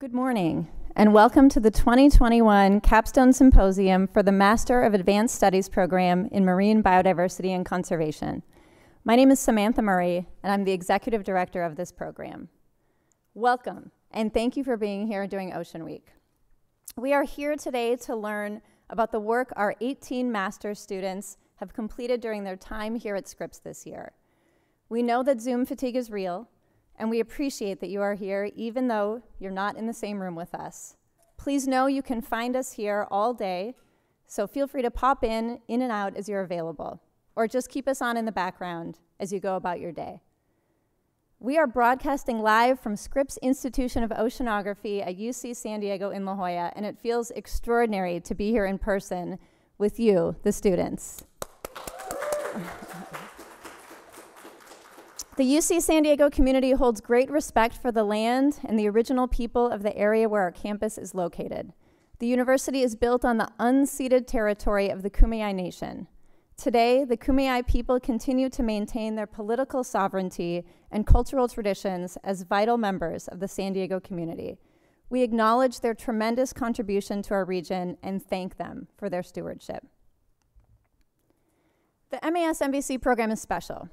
Good morning, and welcome to the 2021 Capstone Symposium for the Master of Advanced Studies program in Marine Biodiversity and Conservation. My name is Samantha Murray, and I'm the Executive Director of this program. Welcome, and thank you for being here during Ocean Week. We are here today to learn about the work our 18 master's students have completed during their time here at Scripps this year. We know that Zoom fatigue is real, and we appreciate that you are here even though you're not in the same room with us. Please know you can find us here all day, so feel free to pop in, in and out as you're available, or just keep us on in the background as you go about your day. We are broadcasting live from Scripps Institution of Oceanography at UC San Diego in La Jolla, and it feels extraordinary to be here in person with you, the students. The UC San Diego community holds great respect for the land and the original people of the area where our campus is located. The university is built on the unceded territory of the Kumeyaay Nation. Today, the Kumeyaay people continue to maintain their political sovereignty and cultural traditions as vital members of the San Diego community. We acknowledge their tremendous contribution to our region and thank them for their stewardship. The MAS program is special.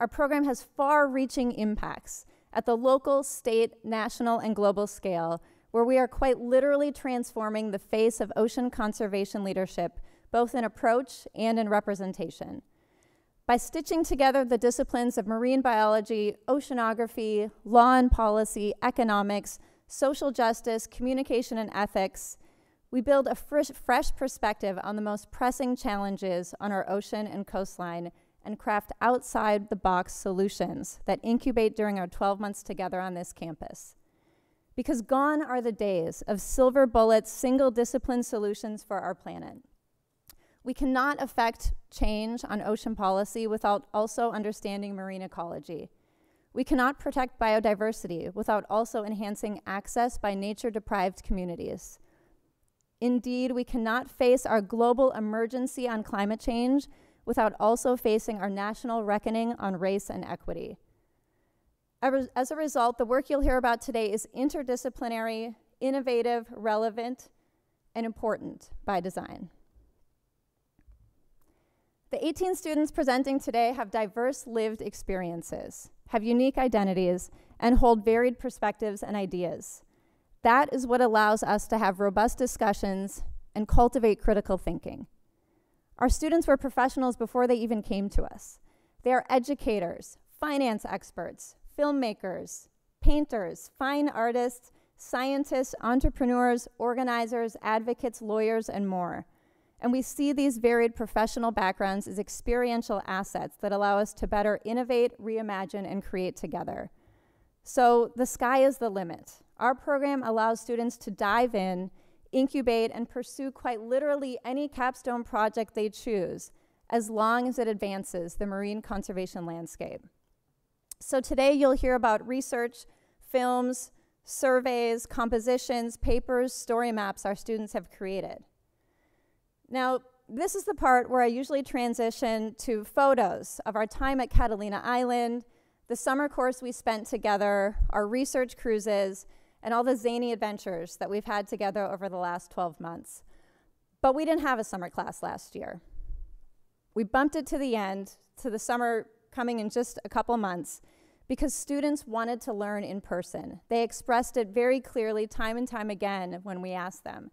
Our program has far reaching impacts at the local, state, national, and global scale, where we are quite literally transforming the face of ocean conservation leadership, both in approach and in representation. By stitching together the disciplines of marine biology, oceanography, law and policy, economics, social justice, communication, and ethics, we build a fresh, fresh perspective on the most pressing challenges on our ocean and coastline and craft outside the box solutions that incubate during our 12 months together on this campus. Because gone are the days of silver bullets, single discipline solutions for our planet. We cannot affect change on ocean policy without also understanding marine ecology. We cannot protect biodiversity without also enhancing access by nature deprived communities. Indeed, we cannot face our global emergency on climate change without also facing our national reckoning on race and equity. As a result, the work you'll hear about today is interdisciplinary, innovative, relevant, and important by design. The 18 students presenting today have diverse lived experiences, have unique identities, and hold varied perspectives and ideas. That is what allows us to have robust discussions and cultivate critical thinking. Our students were professionals before they even came to us. They are educators, finance experts, filmmakers, painters, fine artists, scientists, entrepreneurs, organizers, advocates, lawyers, and more. And we see these varied professional backgrounds as experiential assets that allow us to better innovate, reimagine, and create together. So the sky is the limit. Our program allows students to dive in incubate, and pursue quite literally any capstone project they choose, as long as it advances the marine conservation landscape. So today you'll hear about research, films, surveys, compositions, papers, story maps our students have created. Now, this is the part where I usually transition to photos of our time at Catalina Island, the summer course we spent together, our research cruises, and all the zany adventures that we've had together over the last 12 months. But we didn't have a summer class last year. We bumped it to the end, to the summer coming in just a couple months, because students wanted to learn in person. They expressed it very clearly time and time again when we asked them.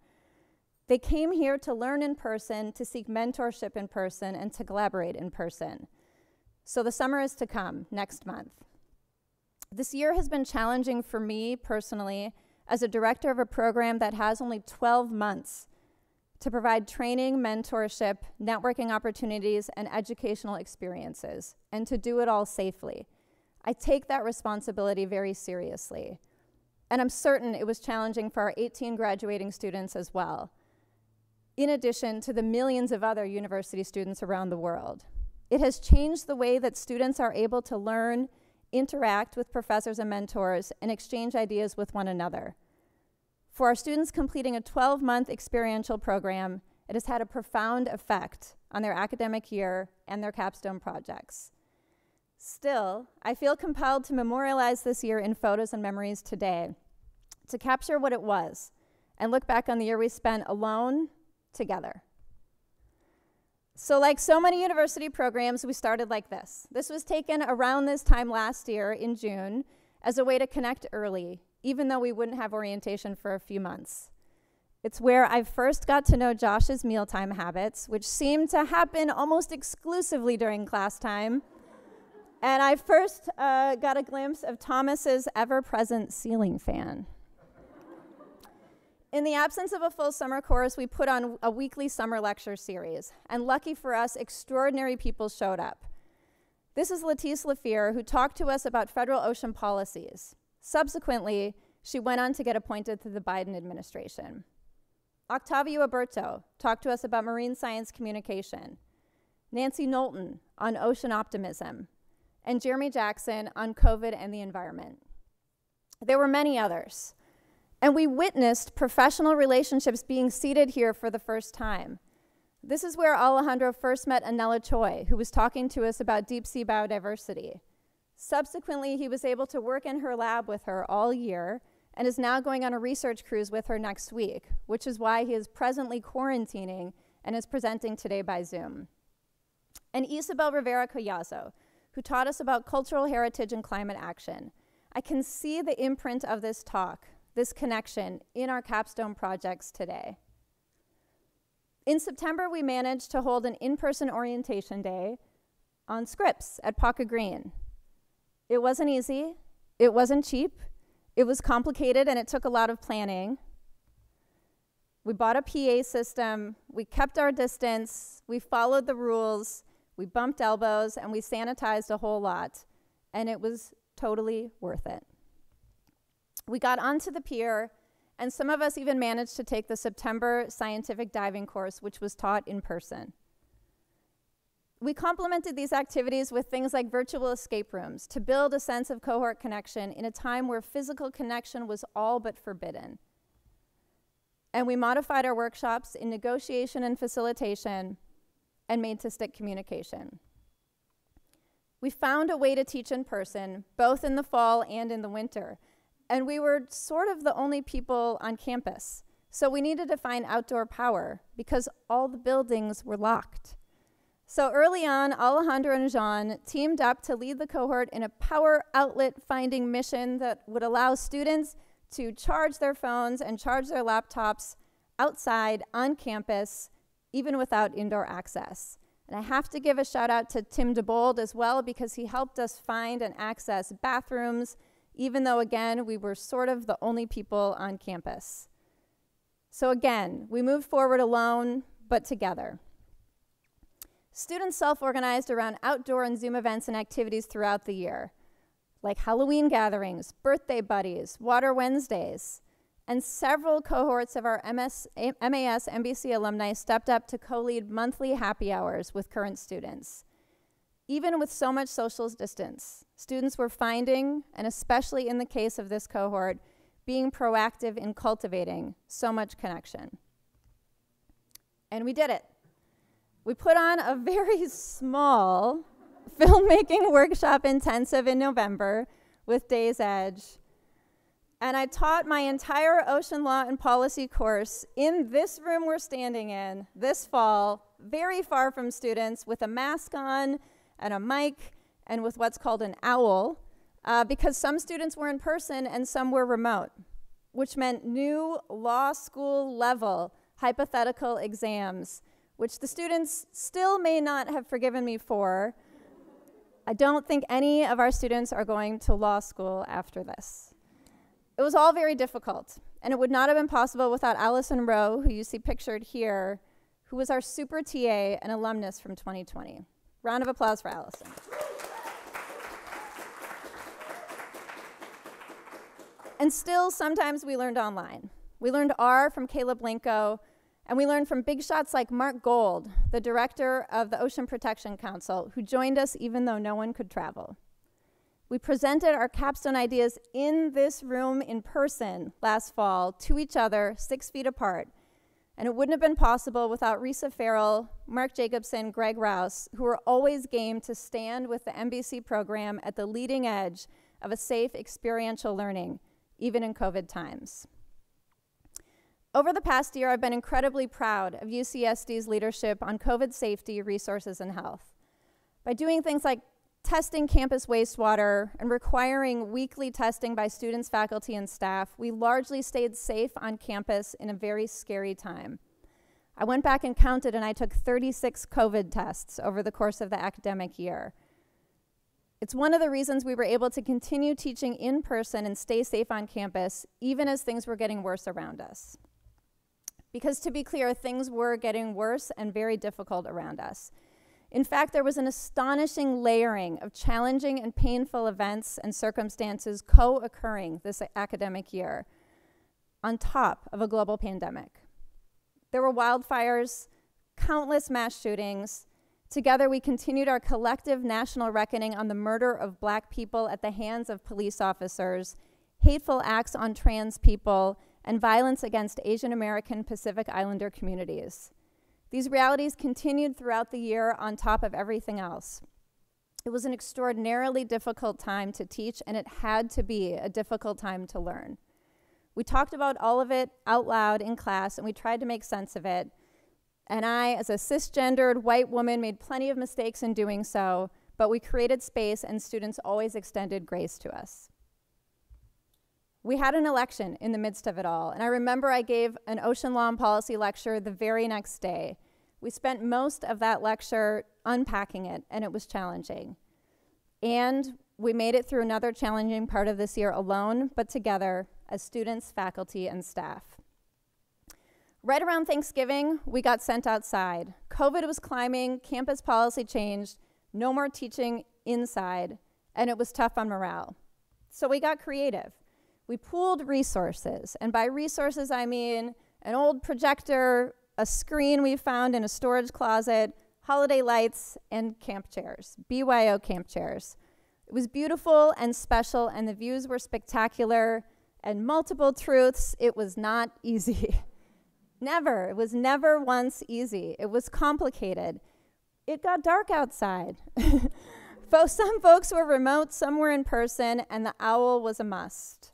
They came here to learn in person, to seek mentorship in person, and to collaborate in person. So the summer is to come next month. This year has been challenging for me personally as a director of a program that has only 12 months to provide training, mentorship, networking opportunities, and educational experiences, and to do it all safely. I take that responsibility very seriously. And I'm certain it was challenging for our 18 graduating students as well, in addition to the millions of other university students around the world. It has changed the way that students are able to learn interact with professors and mentors, and exchange ideas with one another. For our students completing a 12 month experiential program, it has had a profound effect on their academic year and their capstone projects. Still, I feel compelled to memorialize this year in photos and memories today. to capture what it was and look back on the year we spent alone together. So, like so many university programs, we started like this. This was taken around this time last year in June as a way to connect early, even though we wouldn't have orientation for a few months. It's where I first got to know Josh's mealtime habits, which seemed to happen almost exclusively during class time. And I first uh, got a glimpse of Thomas's ever present ceiling fan. In the absence of a full summer course, we put on a weekly summer lecture series. And lucky for us, extraordinary people showed up. This is Letise LaFeir, who talked to us about federal ocean policies. Subsequently, she went on to get appointed to the Biden administration. Octavio Aburto talked to us about marine science communication. Nancy Knowlton on ocean optimism and Jeremy Jackson on COVID and the environment. There were many others. And we witnessed professional relationships being seeded here for the first time. This is where Alejandro first met Anela Choy, who was talking to us about deep sea biodiversity. Subsequently, he was able to work in her lab with her all year and is now going on a research cruise with her next week, which is why he is presently quarantining and is presenting today by Zoom. And Isabel Rivera Collazo, who taught us about cultural heritage and climate action. I can see the imprint of this talk, this connection, in our capstone projects today. In September, we managed to hold an in person orientation day on Scripps at Pawka Green. It wasn't easy, it wasn't cheap, it was complicated, and it took a lot of planning. We bought a PA system, we kept our distance, we followed the rules, we bumped elbows and we sanitized a whole lot, and it was totally worth it. We got onto the pier, and some of us even managed to take the September scientific diving course, which was taught in person. We complemented these activities with things like virtual escape rooms to build a sense of cohort connection in a time where physical connection was all but forbidden. And we modified our workshops in negotiation and facilitation and made to stick communication. We found a way to teach in person, both in the fall and in the winter, and we were sort of the only people on campus. So we needed to find outdoor power because all the buildings were locked. So early on, Alejandro and Jean teamed up to lead the cohort in a power outlet finding mission that would allow students to charge their phones and charge their laptops outside on campus even without indoor access. And I have to give a shout out to Tim DeBold as well because he helped us find and access bathrooms, even though, again, we were sort of the only people on campus. So, again, we moved forward alone, but together. Students self organized around outdoor and Zoom events and activities throughout the year, like Halloween gatherings, birthday buddies, Water Wednesdays and several cohorts of our MS, MAS MBC alumni stepped up to co lead monthly happy hours with current students. Even with so much social distance, students were finding, and especially in the case of this cohort, being proactive in cultivating so much connection. And we did it. We put on a very small filmmaking workshop intensive in November with Days Edge and I taught my entire ocean law and policy course in this room we're standing in this fall, very far from students, with a mask on and a mic and with what's called an owl, uh, because some students were in person and some were remote, which meant new law school level hypothetical exams, which the students still may not have forgiven me for. I don't think any of our students are going to law school after this. It was all very difficult, and it would not have been possible without Allison Rowe, who you see pictured here, who was our super TA and alumnus from 2020. Round of applause for Allison. and still, sometimes we learned online. We learned R from Caleb Linko, and we learned from big shots like Mark Gold, the director of the Ocean Protection Council, who joined us even though no one could travel. We presented our capstone ideas in this room in person last fall to each other, six feet apart. And it wouldn't have been possible without Risa Farrell, Mark Jacobson, Greg Rouse, who were always game to stand with the MBC program at the leading edge of a safe experiential learning, even in COVID times. Over the past year, I've been incredibly proud of UCSD's leadership on COVID safety, resources, and health. By doing things like testing campus wastewater and requiring weekly testing by students, faculty, and staff, we largely stayed safe on campus in a very scary time. I went back and counted, and I took 36 COVID tests over the course of the academic year. It's one of the reasons we were able to continue teaching in person and stay safe on campus, even as things were getting worse around us. Because to be clear, things were getting worse and very difficult around us. In fact, there was an astonishing layering of challenging and painful events and circumstances co occurring this academic year on top of a global pandemic. There were wildfires, countless mass shootings. Together, we continued our collective national reckoning on the murder of black people at the hands of police officers, hateful acts on trans people, and violence against Asian American Pacific Islander communities. These realities continued throughout the year on top of everything else. It was an extraordinarily difficult time to teach, and it had to be a difficult time to learn. We talked about all of it out loud in class, and we tried to make sense of it. And I, as a cisgendered white woman, made plenty of mistakes in doing so, but we created space, and students always extended grace to us. We had an election in the midst of it all, and I remember I gave an ocean law and policy lecture the very next day. We spent most of that lecture unpacking it, and it was challenging. And we made it through another challenging part of this year alone, but together as students, faculty, and staff. Right around Thanksgiving, we got sent outside. COVID was climbing, campus policy changed, no more teaching inside, and it was tough on morale. So we got creative we pooled resources. And by resources, I mean an old projector, a screen we found in a storage closet, holiday lights, and camp chairs, BYO camp chairs. It was beautiful and special, and the views were spectacular. And multiple truths, it was not easy. never. It was never once easy. It was complicated. It got dark outside. some folks were remote, some were in person, and the owl was a must.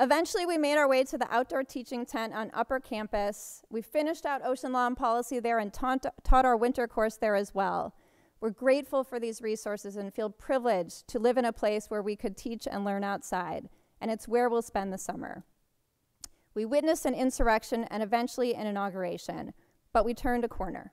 Eventually, we made our way to the outdoor teaching tent on upper campus. We finished out ocean law and policy there and taught, taught our winter course there as well. We're grateful for these resources and feel privileged to live in a place where we could teach and learn outside, and it's where we'll spend the summer. We witnessed an insurrection and eventually an inauguration, but we turned a corner.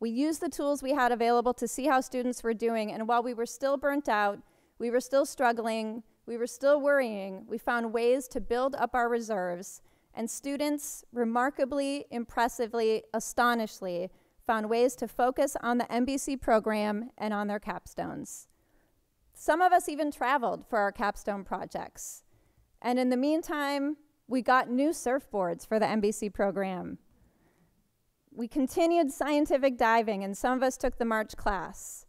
We used the tools we had available to see how students were doing, and while we were still burnt out, we were still struggling, we were still worrying, we found ways to build up our reserves, and students, remarkably, impressively, astonishingly, found ways to focus on the MBC program and on their capstones. Some of us even traveled for our capstone projects. And in the meantime, we got new surfboards for the MBC program. We continued scientific diving, and some of us took the March class.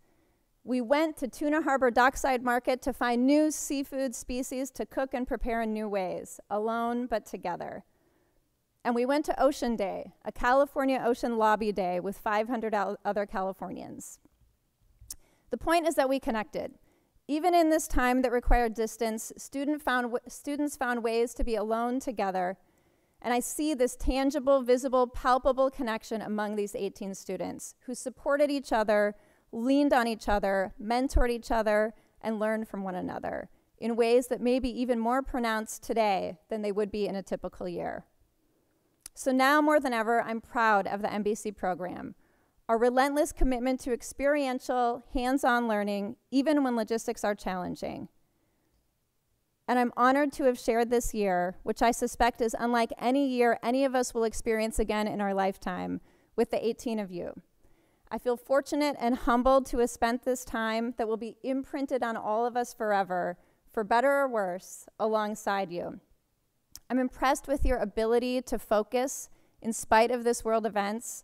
We went to Tuna Harbor Dockside Market to find new seafood species to cook and prepare in new ways, alone but together. And we went to Ocean Day, a California Ocean Lobby Day with 500 other Californians. The point is that we connected. Even in this time that required distance, student found students found ways to be alone together. And I see this tangible, visible, palpable connection among these 18 students who supported each other leaned on each other, mentored each other, and learned from one another in ways that may be even more pronounced today than they would be in a typical year. So now more than ever, I'm proud of the MBC program. Our relentless commitment to experiential, hands on learning, even when logistics are challenging. And I'm honored to have shared this year, which I suspect is unlike any year any of us will experience again in our lifetime, with the 18 of you. I feel fortunate and humbled to have spent this time that will be imprinted on all of us forever, for better or worse, alongside you. I'm impressed with your ability to focus in spite of this world events,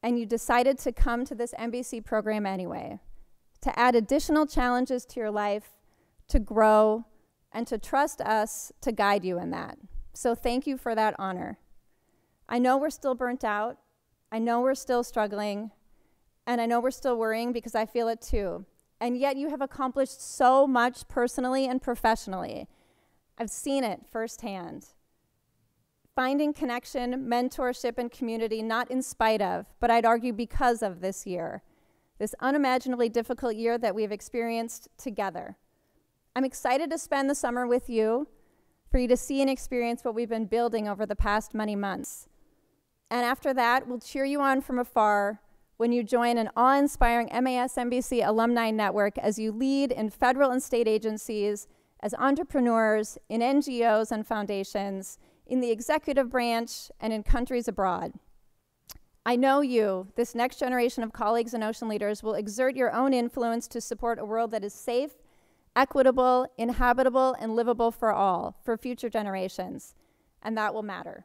and you decided to come to this MBC program anyway, to add additional challenges to your life, to grow, and to trust us to guide you in that. So thank you for that honor. I know we're still burnt out, I know we're still struggling, and I know we're still worrying because I feel it too. And yet you have accomplished so much personally and professionally. I've seen it firsthand. Finding connection, mentorship, and community not in spite of, but I'd argue because of this year, this unimaginably difficult year that we've experienced together. I'm excited to spend the summer with you, for you to see and experience what we've been building over the past many months. And after that, we'll cheer you on from afar when you join an awe inspiring MASMBC alumni network as you lead in federal and state agencies, as entrepreneurs, in NGOs and foundations, in the executive branch, and in countries abroad. I know you, this next generation of colleagues and ocean leaders, will exert your own influence to support a world that is safe, equitable, inhabitable, and livable for all, for future generations. And that will matter.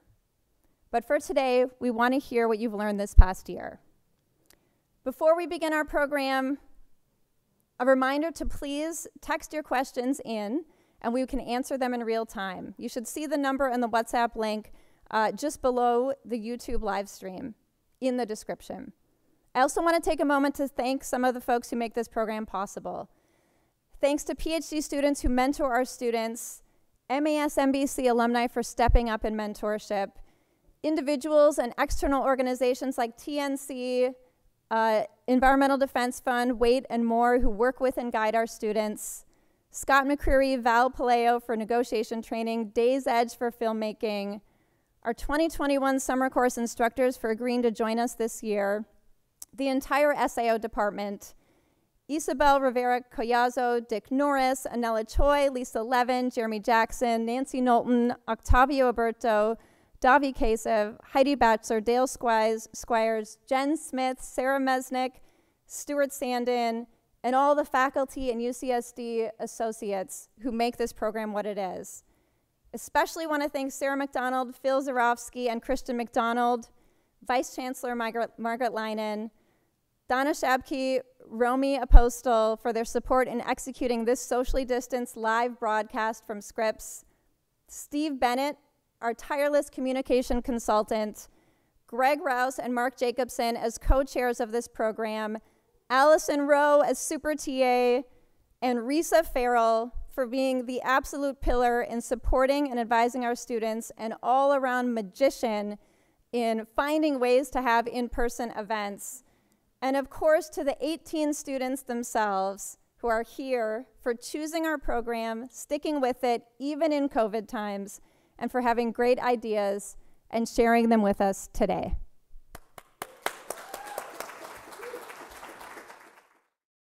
But for today, we want to hear what you've learned this past year. Before we begin our program, a reminder to please text your questions in and we can answer them in real time. You should see the number and the WhatsApp link uh, just below the YouTube live stream in the description. I also want to take a moment to thank some of the folks who make this program possible. Thanks to PhD students who mentor our students, MASMBC alumni for stepping up in mentorship, individuals and external organizations like TNC, uh, Environmental Defense Fund, WAIT, and more who work with and guide our students. Scott McCreary, Val Paleo for negotiation training, Days Edge for filmmaking, our 2021 summer course instructors for agreeing to join us this year, the entire SIO department, Isabel Rivera Collazo, Dick Norris, Anela Choy, Lisa Levin, Jeremy Jackson, Nancy Knowlton, Octavio Aburto, Dovi Kacev, Heidi Batchelor, Dale Squires, Squires, Jen Smith, Sarah Mesnick, Stuart Sandin, and all the faculty and UCSD associates who make this program what it is. Especially want to thank Sarah McDonald, Phil Zerofski, and Christian McDonald, Vice Chancellor Margaret, Margaret Leinen, Donna Shabke, Romy Apostle for their support in executing this socially distanced live broadcast from Scripps, Steve Bennett, our tireless communication consultant, Greg Rouse and Mark Jacobson as co-chairs of this program, Allison Rowe as super TA, and Risa Farrell for being the absolute pillar in supporting and advising our students and all around magician in finding ways to have in-person events. And of course, to the 18 students themselves who are here for choosing our program, sticking with it, even in COVID times, and for having great ideas and sharing them with us today.